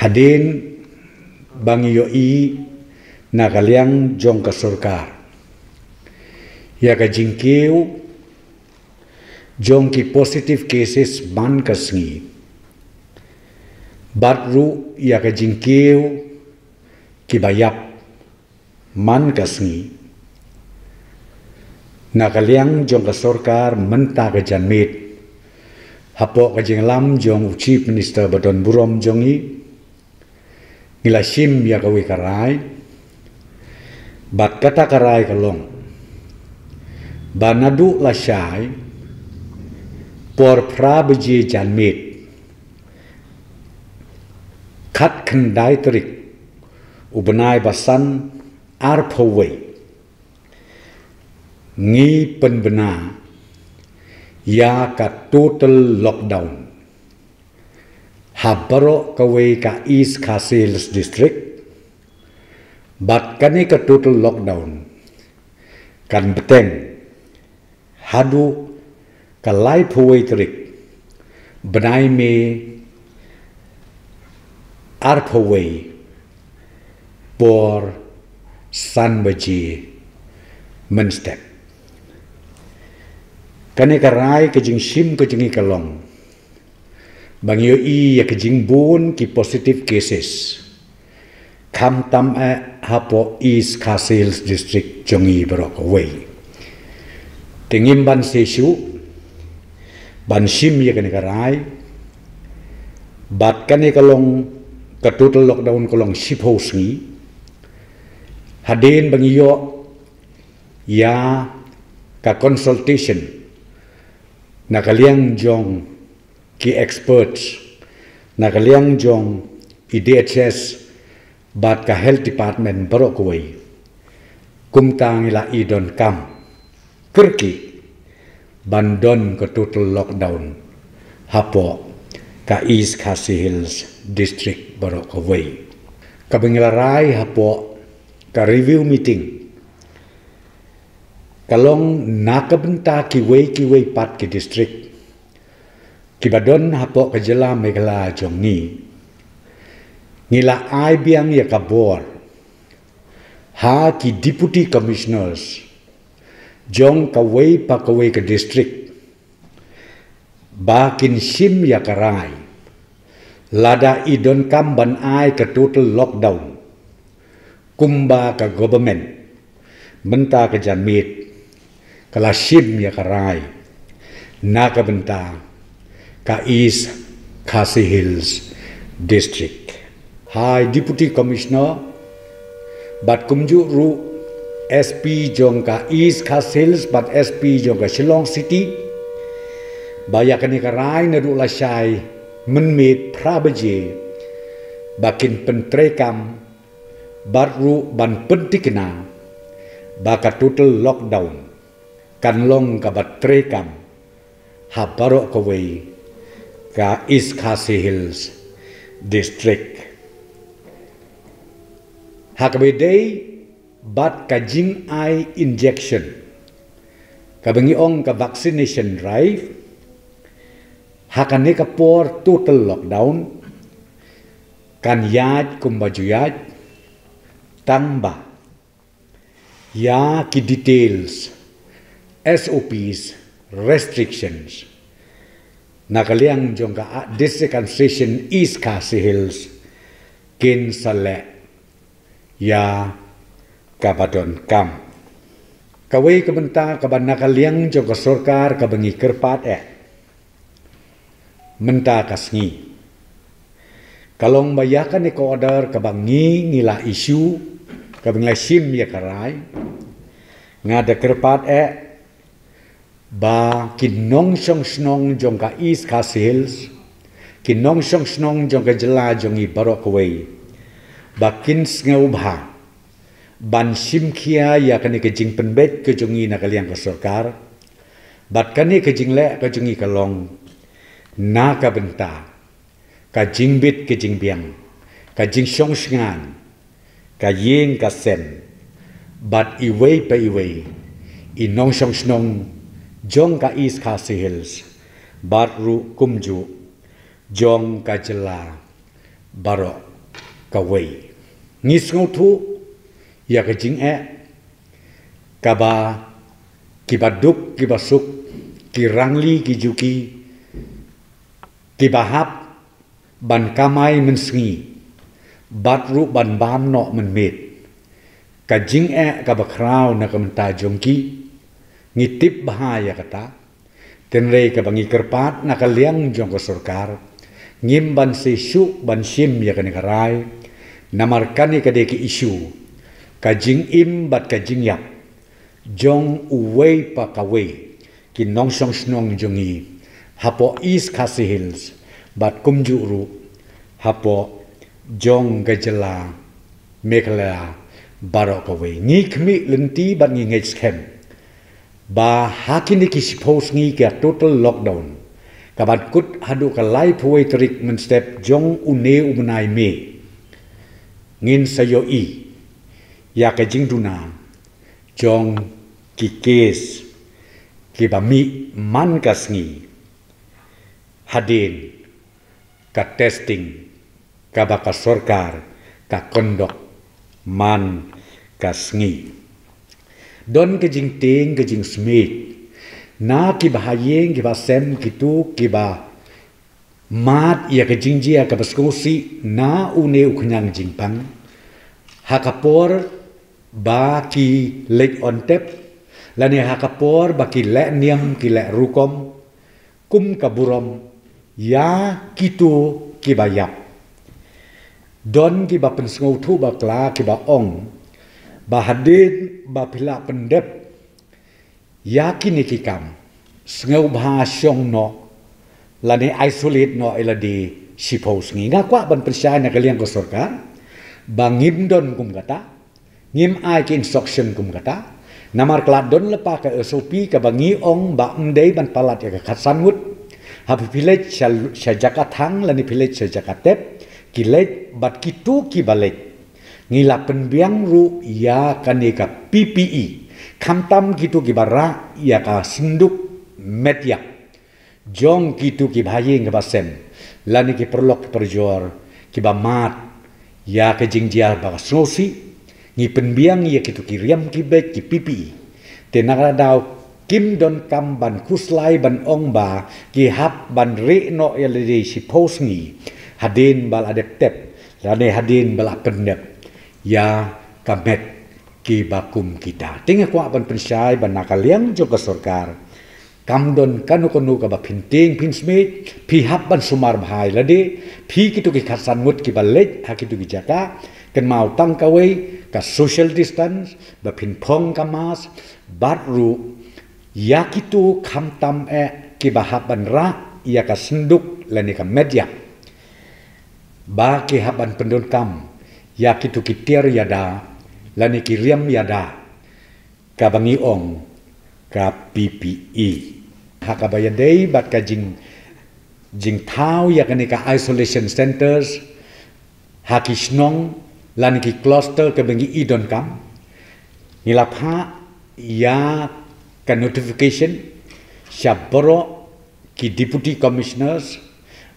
hadin bang yo i na kaliang jong ka surkar ya ka jingkiu jong ki positive cases ban ka sngi bat ru ya ka jingkiu ki bayap man ka sngi na jong ka surkar menta ka janmit. Hapo ka jinglam jong chief minister badon burom jongi ngila sim ya kawi karai. Bat kata karai kalong. Banadu la shai por prabaji janmit khat khandai trik ubanai basan arphawai ngi penbena. Ya ka total lockdown habaro kawe ka East Castles District. But kani ka total lockdown. Kan beteng. Hadu ka lai phuwei trik benai me ar phuwei por san baji menstek kani ka rai ka jing sim ka jingi kalong bang yo i ya ke jing bun ki positive cases. Kam tam a hapo east castles district jongi brok away tingim ban se shu ban sim ya ke karai bat kane kalong ka total lockdown kalong ship house ni hadin bang yo ya ka consultation. Nakaliang jong ki experts na kaliang jong IDHS bat ka health department baro kumtang ila idon kam. Kirki bandon ke total lockdown. Hapo ka East Khasi Hills district baro kuwai kabingilarai hapo ka review meeting. Kalong nakabenta ki wei ki wei pat ki district Kibadon hapo kajela megala jong ni. Ngila ai biang ya kabor. Ha ki deputy commissioners. Jong kawai pa kawai ke district. Bakin sim ya karai. Lada idon kamban ai ke total lockdown. Kumba ke government. Benta ke janmit. Kala sim ya karai. Naka benta East Khasi Hills District. Hai Deputy Commissioner Bat Kumju Ru SP jong ka East Khasi Hills but SP jong ka Shillong City. Baya kani ka rai na du la shai menmit prabaje bakin pentrekam bat ru ban pentikna baka total lockdown. Kan long ka bat trekam. Ha baro ka ka East Khasi Hills District. Hakabedei bat ka jing eye injection. Kabangi ong ka vaccination drive. Hakane ka por total lockdown. Kan yad kumbajuyad. Tamba. Ya ki details. SOPs, restrictions. Nakaliang jong ka district administration East Khasi Hills. Kin sale. Ya kabadon kam. Kawai kebenta kaban nakaliang jong ka sorkar kabangi kerpat eh. Menta kasngi. Kalong bayakan ni order kabangi ngila isu kabangi sim ya karai. Ngada kerpat eh ba kinong song snong jong ka east hills kinong song snong jong ka jela jong i barok away ba kin ngau bha ban sim khia ya kani ke jing penbet ke jong i na kaliang ka sarkar bat kani ke jing le ka jong i ka long na ka benta ka jing bit ke jing biang ka jing song sngan ka yeng ka sen bat i pa i wei i nong song snong jong ka East Khasi Hills, Batru Kumju, jong ka Jela, Barok. ka wei. Ngis ngau ya ka jing e. Ka ba ki ba duk ki ba ki rangli ki juki ki. Ban kamai men sngi. Ban bam no men met. Ka jing e ka ba na ka jongki ngi tip bahaya kata tenrei ka bangi kerpat na ka liang jong ko sarkar ngim ban se shu ban shim ya ka ni karai namar kani ka de ki isu ka jing im bat ka jing yap jong uwei pa ka wei. Ki nong song snong jongi hapo east kasi hills. Bat kumju ru. Hapo jong gajala mekhala barok away ni khmi lenti ban ngi ngej khem ba hakini ki suppose ngi ka total lockdown. Ka bat kut hadu ka lai phuai trik men step jong une umnai me ngin sayo i ya ka jing duna jong ki kes ki ba mi man ka sngi hadin ka testing. Ka ba ka sorkar ka kondok man ka sngi don ke jing ting ke jing smith. Na ki bahayeng ki ba sem ki ba mat ya ke jing jia ka baskosi na une u knyang jing pang. Hakapor ba ki lek on tep. Lani hakapor ba ki le niam ki le rukom. Kum kaburom ya kitu ki ba yap. Don ki ba pensngau thu ba kla ki ba ong bahadin bapila pendep yakin iki kam sngau bha syong no lani isolate no eladi sipos ngi nga kwa ban persya na kalian ko sorka bangim don kum kata ngim ai ki instruction kum kata namar klat don lepa ka sop ka bangi ong ba mdei ban palat ya ka khatsan mut hapi village sha jakathang lani village sha kilet bat kitu ki balek ngila penbiang ru ya kaneka PPE kamtam gitu ki bara ya ka sinduk media. Jong gitu ki bhaye lani ki perlok perjor ki mat ya ke jingjia ba sosi. Ngi penbiang ya gitu ki riam ki bet ki PPE tenara dau kim don kam ban kuslai ban ong ba ki hap ban re no ya si pos ngi hadin bal adep tep. Lani hadin bal pendep ya kamet ki bakum kita. Tinga kwa ban pensai ban nakaliang jo ka sarkar kamdon kanu kanu ka ba phinting phin smith phi hab ban sumar bhai lade phi ki tu ki khasan mut ki balet ha ki tu ki jaka kan mau tang ka wei ka social distance ba phin phong ka mas bat ru ya ki tu kham tam e ki ba hab ban ra ya ka senduk lani ka media. Ba ki hab ban pendon kam ya kitu kitir yada lani kiriam yada ka bangi ong ka PPE haka bayadei bat ka jing jing thau ya kani ka isolation centers. Haki snong lani ki cluster ka bangi idon kam. Nilapha ya ka notification syabro ki deputy commissioners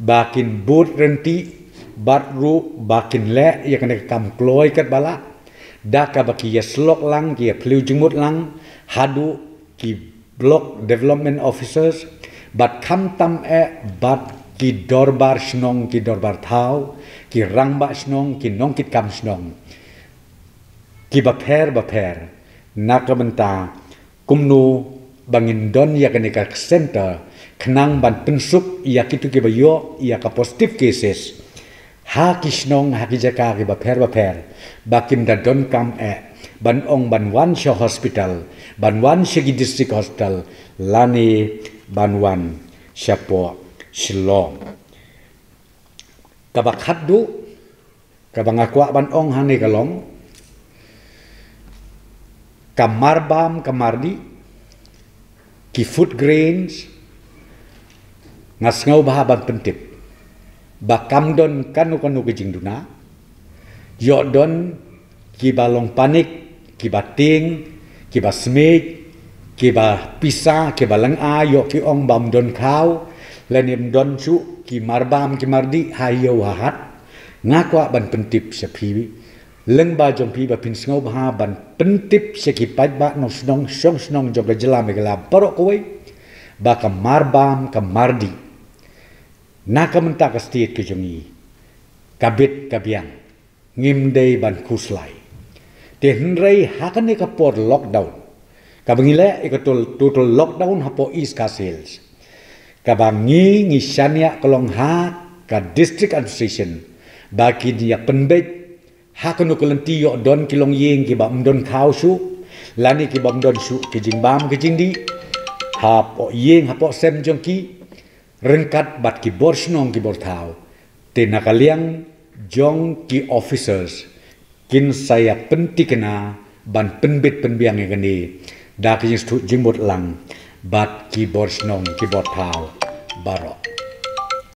bakin board renti bat ru bakin le ya kena kam kloi kat bala. Da ka baki ya slok lang ki plu jumut lang. Hadu ki block development officers. Bat kam tam e bat ki dorbar snong ki dorbar thau ki rangba snong ki nong kit kam snong ki ba pher ba pher. Nakamenta kumnu bangin don ya kena ka center. Kenang ban pensuk ya kitu ki ba yo ya ka positive cases ha kishnong ha kijaka ki ba pher ba pher. Bakim da don kam e. Ban ong ban wan sho hospital. Ban wan shigi district hospital. Lani ban wan shapo shilong ka ba khaddu ka ba ngakwa ban ong hane kalong kamar bam kamardi ki food grains. Ngas ngau bahaban pentip bakam don kanu kanu ke jingduna yo don ki balong panik ki bating ki basmik ki ba pisa ki balang a yo ki ong bam don kau lenim don chu ki marbam ki mardi hayo hahat ngakwa ban pentip sepi leng ba jom pi ba pin sngo ba ban pentip sekipat ba no snong song snong jog jela megala parok koi ba ka marbam ka mardi na ka menta ka state ke jongi kabit kabiang ngimdei ban kuslai te hnrei hakan ne ka por lockdown. Ka bangile e ka total lockdown hapo east ka sales ka bangi ngi kolong ha ka district administration bagi dia penbet hakan ko lenti yo don kilong yeng ki bam don khau su lani ki bam don su ki jing bam ki jing di. Ha po yeng ha po sem jong ki rengkat bat ki bor snong ki bor thau. Te nakaliang jong ki officers kin saya pentikna ban penbit penbiang yang ini dak jing stu jing bot lang bat ki bor snong ki bor thau. Barok